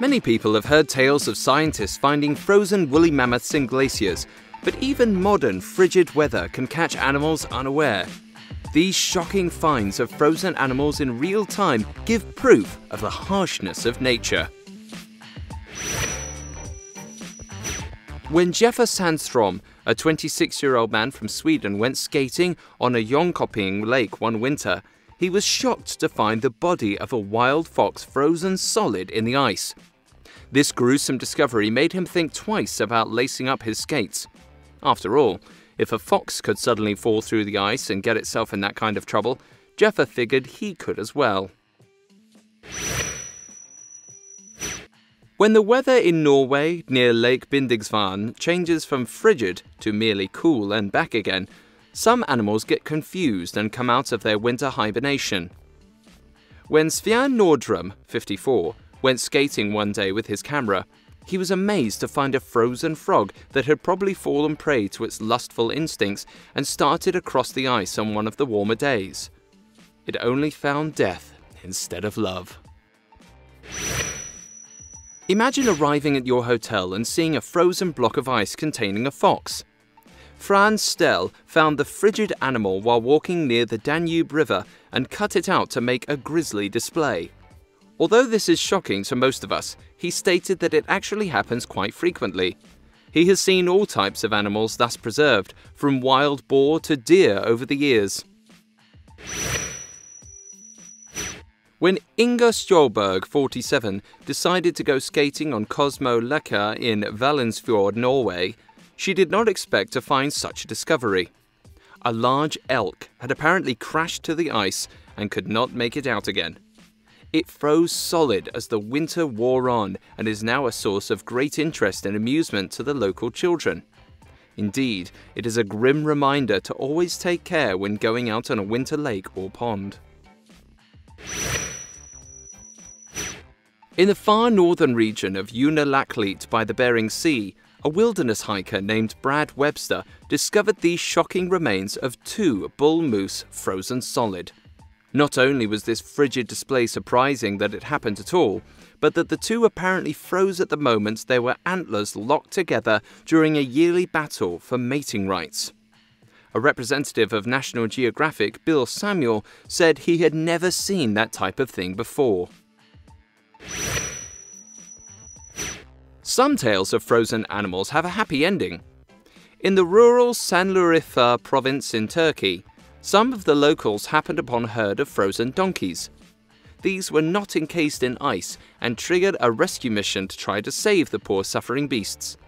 Many people have heard tales of scientists finding frozen woolly mammoths in glaciers, but even modern frigid weather can catch animals unaware. These shocking finds of frozen animals in real time give proof of the harshness of nature. When Jeffer Sandstrom, a 26-year-old man from Sweden, went skating on a Jönköping lake one winter, he was shocked to find the body of a wild fox frozen solid in the ice. This gruesome discovery made him think twice about lacing up his skates. After all, if a fox could suddenly fall through the ice and get itself in that kind of trouble, Jeffer figured he could as well. When the weather in Norway near Lake Bindingsvaan changes from frigid to merely cool and back again, some animals get confused and come out of their winter hibernation. When Sven Nordrum, 54, went skating one day with his camera, he was amazed to find a frozen frog that had probably fallen prey to its lustful instincts and started across the ice on one of the warmer days. It only found death instead of love. Imagine arriving at your hotel and seeing a frozen block of ice containing a fox. Franz Stell found the frigid animal while walking near the Danube River and cut it out to make a grisly display. Although this is shocking to most of us, he stated that it actually happens quite frequently. He has seen all types of animals thus preserved, from wild boar to deer over the years. When Inga Stjolberg, 47, decided to go skating on Cosmo Lekka in Valensfjord, Norway, she did not expect to find such a discovery. A large elk had apparently crashed to the ice and could not make it out again. It froze solid as the winter wore on and is now a source of great interest and amusement to the local children. Indeed, it is a grim reminder to always take care when going out on a winter lake or pond. In the far northern region of Unalakleet by the Bering Sea, a wilderness hiker named Brad Webster discovered these shocking remains of two bull moose frozen solid. Not only was this frigid display surprising that it happened at all, but that the two apparently froze at the moment they were antlers locked together during a yearly battle for mating rights. A representative of National Geographic, Bill Samuel, said he had never seen that type of thing before. Some tales of frozen animals have a happy ending. In the rural Sanliurfa province in Turkey, some of the locals happened upon a herd of frozen donkeys. These were not encased in ice and triggered a rescue mission to try to save the poor suffering beasts.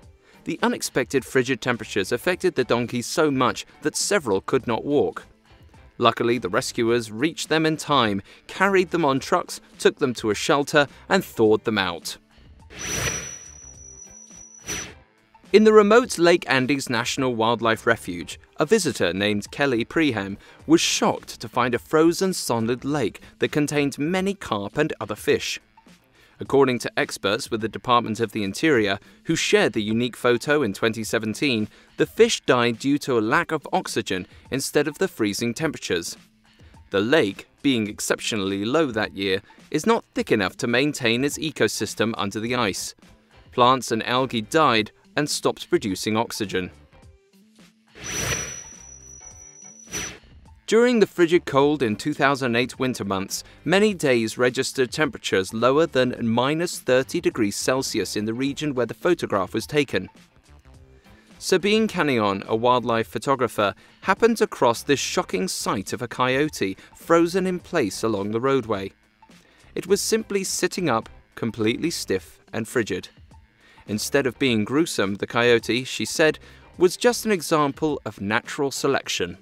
The unexpected frigid temperatures affected the donkeys so much that several could not walk. Luckily, the rescuers reached them in time, carried them on trucks, took them to a shelter, and thawed them out. In the remote Lake Andes National Wildlife Refuge, a visitor named Kelly Prehem was shocked to find a frozen solid lake that contained many carp and other fish. According to experts with the Department of the Interior, who shared the unique photo in 2017, the fish died due to a lack of oxygen instead of the freezing temperatures. The lake, being exceptionally low that year, is not thick enough to maintain its ecosystem under the ice. Plants and algae died and stopped producing oxygen. During the frigid cold in 2008 winter months, many days registered temperatures lower than minus 30 degrees Celsius in the region where the photograph was taken. Sabine Canyon, a wildlife photographer, happened across this shocking sight of a coyote frozen in place along the roadway. It was simply sitting up, completely stiff and frigid. Instead of being gruesome, the coyote, she said, was just an example of natural selection.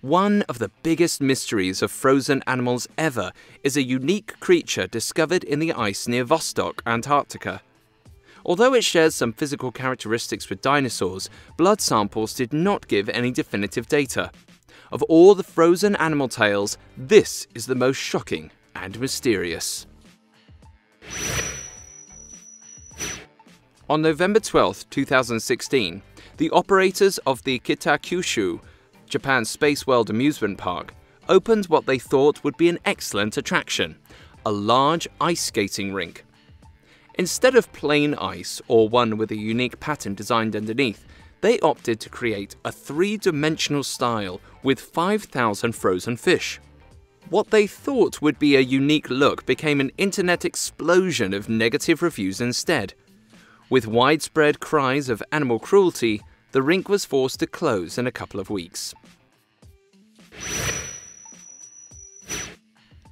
One of the biggest mysteries of frozen animals ever is a unique creature discovered in the ice near Vostok, Antarctica. Although it shares some physical characteristics with dinosaurs, blood samples did not give any definitive data. Of all the frozen animal tales, this is the most shocking and mysterious. On November 12, 2016, the operators of the Kitakyushu, Japan's Space World amusement park, opened what they thought would be an excellent attraction, a large ice skating rink. Instead of plain ice or one with a unique pattern designed underneath, they opted to create a three dimensional style with 5,000 frozen fish. What they thought would be a unique look became an internet explosion of negative reviews instead. With widespread cries of animal cruelty, the rink was forced to close in a couple of weeks.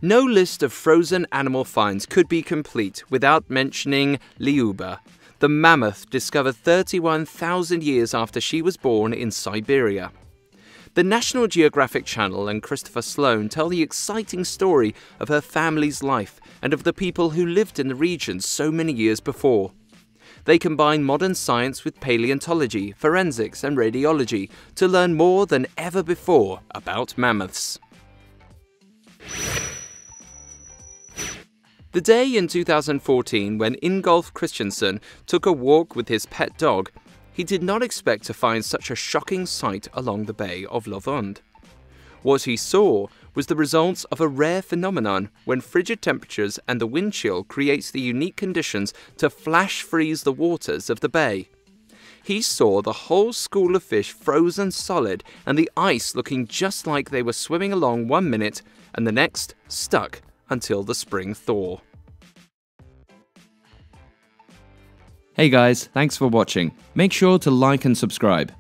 No list of frozen animal finds could be complete without mentioning Liuba, the mammoth discovered 31,000 years after she was born in Siberia. The National Geographic Channel and Christopher Sloan tell the exciting story of her family's life and of the people who lived in the region so many years before. They combine modern science with paleontology, forensics, and radiology to learn more than ever before about mammoths. The day in 2014 when Ingolf Christiansen took a walk with his pet dog, he did not expect to find such a shocking sight along the Bay of Lovund. What he saw was the results of a rare phenomenon when frigid temperatures and the wind chill creates the unique conditions to flash freeze the waters of the bay. He saw the whole school of fish frozen solid and the ice looking just like they were swimming along one minute and the next stuck until the spring thaw. Hey guys, thanks for watching. Make sure to like and subscribe.